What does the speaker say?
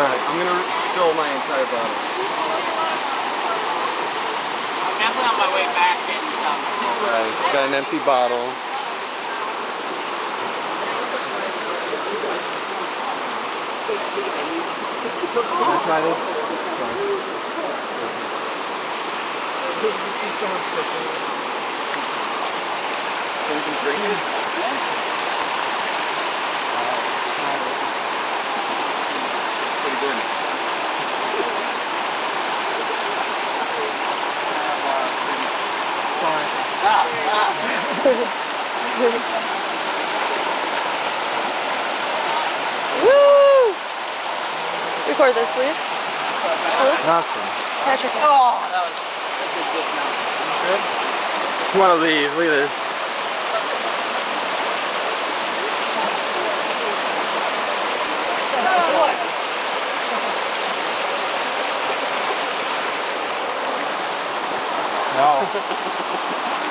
Alright, I'm gonna fill my entire bottle. I'm definitely on my way back getting some still. Alright, got an empty bottle. Can I try this? So we can drink it? Pretty good. Ah, ah. Woo! Record this, will you? Awesome. Yeah, check it. Oh, that was a good dismount. You wanna leave, look at this. Tchau.